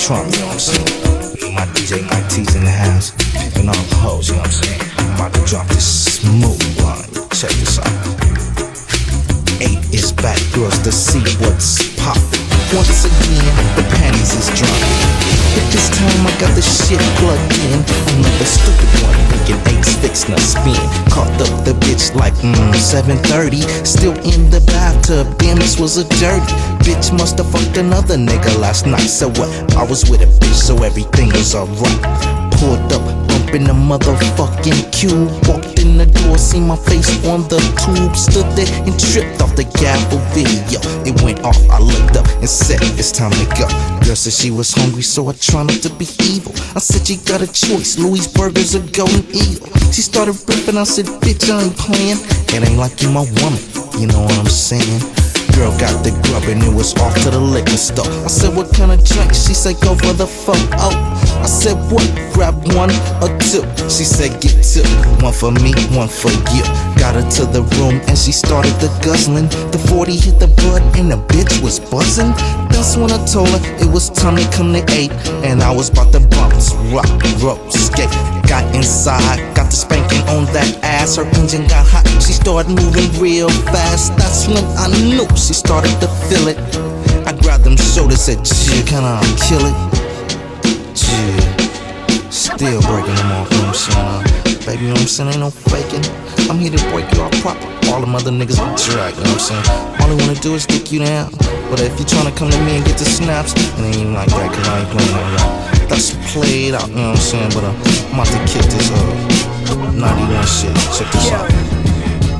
Trauma, you know what I'm saying? My DJ in the house, and all the hoes, you know what I'm saying? I'm about to drop this smooth line. Check this out. Eight is back, girls, to see what's poppin'. Once again, the panties is dropping. But this time I got the shit plugged in. Another stupid one, thinking eight's fixin' a spin. Caught up the bitch like mm, 7:30. Still in the bathtub, damn this was a dirty. Bitch must have fucked another nigga last night. So what? I was with a bitch, so everything was alright. Pulled up, bumping the motherfucking cube. Walked in the door, seen my face on the tube. Stood there and tripped off the gavel video. It went off, I looked up and said, It's time to go. Girl said she was hungry, so I tried not to be evil. I said, You got a choice, Louis Burgers or Golden Eagle. She started ripping, I said, Bitch, I ain't playing. It ain't like you my woman, you know what I'm saying? Girl got the grub and it was off to the liquor store. I said, what kind of drink? She said, go for the photo. Oh, I said, what? Grab one or two. She said, get two. One for me, one for you. Got her to the room and she started the guzzling. The 40 hit the bud and the bitch was buzzing. That's when I told her it was time to come to eight. And I was about to bounce, rock, roll, skate. Got inside, got the on that ass. Her engine got hot, she started moving real fast. That's when I knew she started to feel it. I grabbed them shoulders, said, "Chill, can I kill it?" Chill, still breaking them off. You know what I'm saying? Uh, baby, you know what I'm saying? Ain't no faking. I'm here to break you off proper. All them other niggas be drag. You know what I'm saying? All I wanna do is dick you down. But if you tryna come to me and get the snaps, it ain't like that, cause I ain't playing that. That's played out, you know what I'm saying? But uh, I'm about to kick this uh 91 shit. Check this out.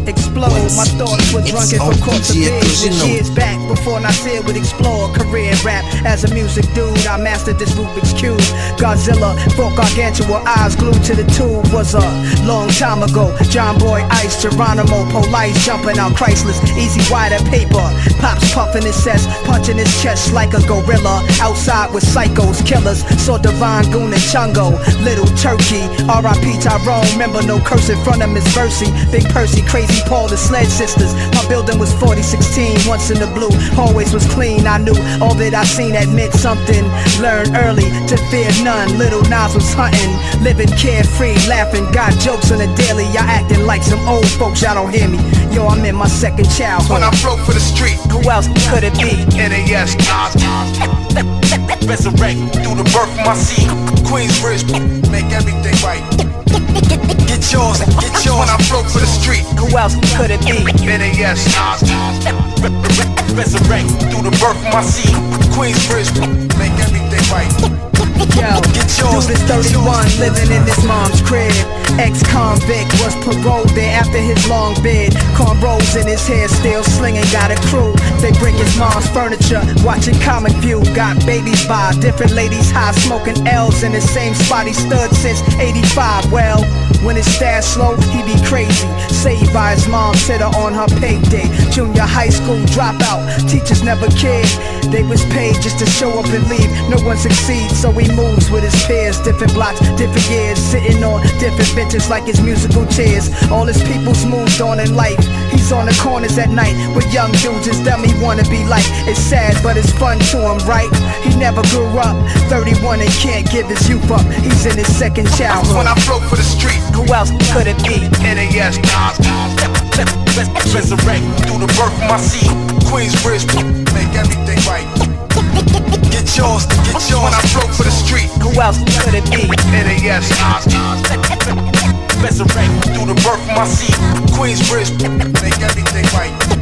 Explode, my thoughts were drunken from court to bed With years back before Nasir would explore Career rap as a music dude. I mastered this Rubik's Cube. Godzilla, fought gargantua Eyes glued to the tube Was a long time ago. John Boy Ice, Geronimo Police Jumping out Chrysler's E-Z Wider paper. Pops puffing his chest Punching his chest like a gorilla. Outside with psychos, killers Saw Divine Goon and Chungo. Little Turkey R.I.P. Tyrone. Remember no curse in front of Miss Versi Big Percy, Crazy Paul, the Sledge Sisters. My building was 4016, once in the blue. Always was clean, I knew all that I seen that meant something. Learn early to fear none. Little Nas was hunting, living carefree, laughing. Got jokes on the daily, y'all acting like some old folks, y'all don't hear me. Yo, I'm in my second child. When I broke for the street, who else could it be? NAS, Nas. Resurrect through the birth of my seed. Queensbridge, make everything right. Get yours, get yours. When I broke for the street, who else could it be? NAS, Nas. Resurrect through the birth of my seed. Queensbridge, make everything right. Yo, dude is 31, living in his mom's crib. Ex-convict was paroled there after his long bid. Cornrows in his hair, still slinging, got a crew. They bring his mom's furniture, watching Comic View. Got babies by different ladies high, smoking L's in the same spot he stood since 85. Well, when his stash slow, he be crazy. Saved by his mom, sitter on her payday. Junior high school dropout, teachers never cared. They was paid just to show up and leave. No one succeeds, so he moves with his peers. Different blocks, different years, sitting on different benches like his musical chairs. All his people's moved on in life. He's on the corners at night with young dudes. It's them he wanna be like. It's sad, but it's fun to him, right? He never grew up. 31 and can't give his youth up. He's in his second childhood. When I broke for the street, who else could it be? NAS, Nas. Resurrect through the birth of my seed. Queensbridge, make everything right. Get yours, get yours. When I broke for the street, who else could it be? NAS, Nas. Resurrect through the birth of my seed. Queensbridge, make everything right.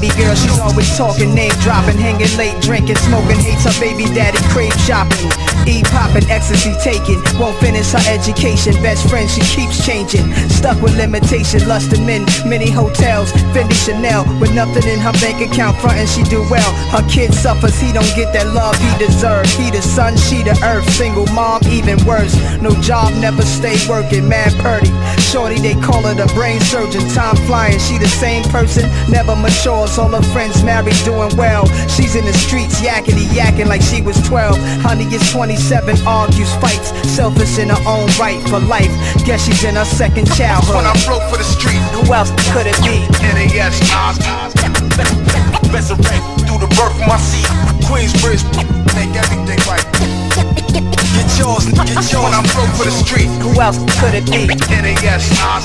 Baby girl, she's always talking, name dropping, hanging late, drinking, smoking, hates her baby daddy, crave shopping. E popping, ecstasy taking, won't finish her education. Best friend, she keeps changing. Stuck with limitation, lust of men, many hotels, Fendi Chanel, with nothing in her bank account, frontin' she do well. Her kid suffers, he don't get that love he deserves. He the sun, she the earth, single mom, even worse. No job, never stay working, mad purdy. Shorty, they call her the brain surgeon, time flying. She the same person, never matures. All her friends married, doing well. She's in the streets, yakety yakking like she was 12. Honey is 27, argues, fights, selfish in her own right for life. Guess she's in her second childhood. When I broke for the street, Who else could it be? NAS, Nas, resurrect through the birth of my seed. Queensbridge, make everything right. Get yours, get yours. When I broke for the street, Who else could it be? NAS, Nas,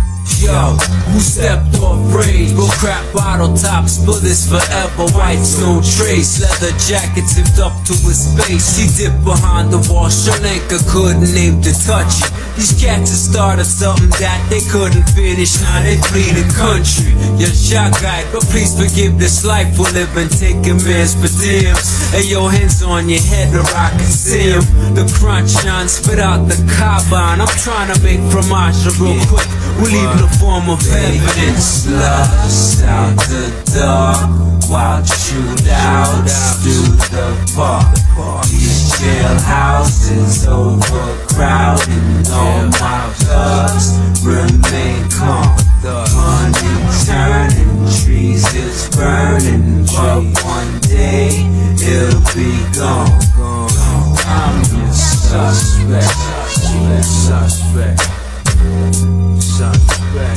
yo. Who stepped off rage? Go crap bottle tops, bullets forever. Whites no trace. Leather jacket tipped up to his face. He dipped behind the wall. Shalenka couldn't aim to touch it. These cats have started something that they couldn't finish. Now they flee the country. You're shot guy, but please forgive this life we're living. Taking man's per diems. Hey, yo, hands on your head or I can see 'em. The crunch on, spit out the carbine. I'm trying to make fromage real quick. We'll leave the form of evidence. Lost out the dark. Wild shootouts through the park. These jailhouses overcrowded. All my thugs remain calm. The money turning, trees is burning, but one day it'll be gone. I'm suspect, suspect, suspect.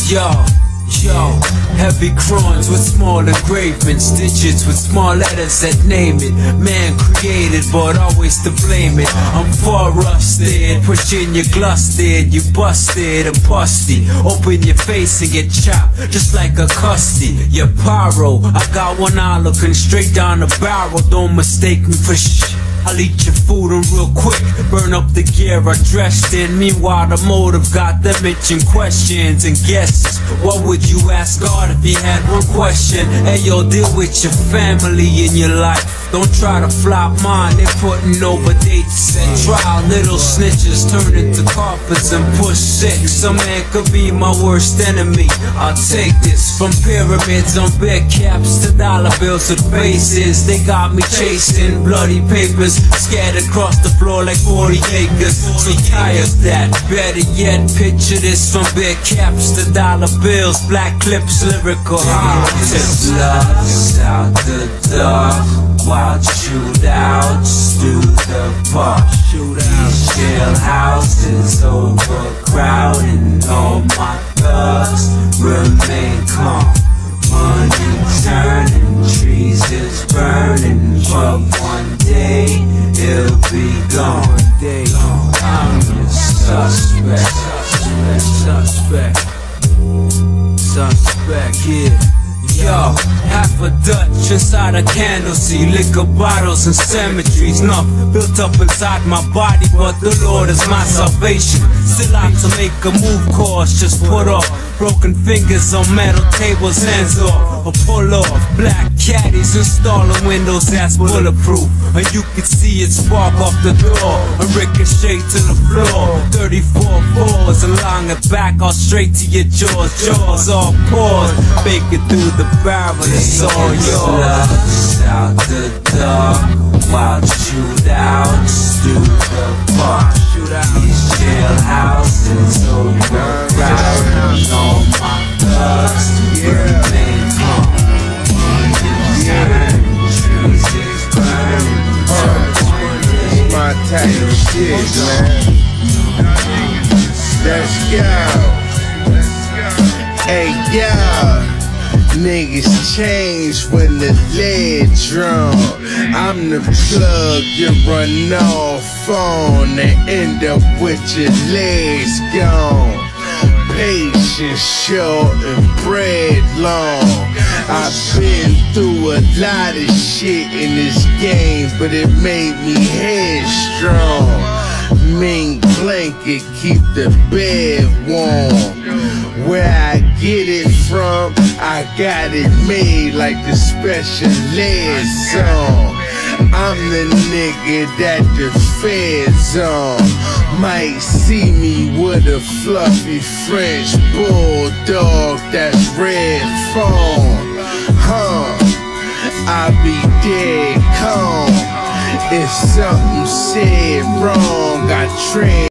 Yo. Yo, heavy crimes with small engravings, stitches with small letters that name it. Man created, but always to blame it. I'm far rusted, pushing your glusted, you busted and busty. Open your face and get chopped, just like a custy. Your pyro, I got one eye looking straight down the barrel. Don't mistake me for sh. I'll eat your food and real quick burn up the gear I dressed in. Meanwhile, the motive got them itching questions and guesses. What would you ask God if you had one question? Hey, yo, deal with your family in your life. Don't try to flop mine, they're putting over dates and trial. Little snitches turn into carpets and push six. A man could be my worst enemy. I'll take this from pyramids on bed caps to dollar bills with faces. They got me chasing bloody papers, scattered across the floor like 40 acres. So tired that. Better yet, picture this from bed caps to dollar bills, black clips, lyrical tips. Lost out the dark. Wild shootouts through the park. These jailhouses overcrowded. All my thugs remain calm. Money turning, trees is burning. But one day it'll be gone. I'm your suspect. Suspect. Suspect. Yeah. Yo, half a Dutch inside a candle, see liquor bottles and cemeteries. Enough built up inside my body, but the Lord is my salvation. Still out to make a move, cause just put off. Broken fingers on metal tables, hands off, or pull off. Black caddies installing windows that's bulletproof. And you can see it spark off the door and ricochet to the floor. 34 fours along the back, all straight to your jaws. Jaws all paws, make it through the barrel, it's all yours. Out the dark, wild shootouts through the park. These jailhouses overcrowded, all my thugs remain calm. My type of shit, man. Let's go. Hey, yo. Niggas change when the lead drum. I'm the plug you run off on and end up with your legs gone. Patience short and bread long. I've been through a lot of shit in this game, but it made me headstrong. Mink blanket keep the bed warm. Where I get it from, I got it made like the Special Ed song. I'm the nigga that the feds on. Might see me with a fluffy French bulldog that's red phone. Huh? I be dead calm. If something said wrong, I tripped.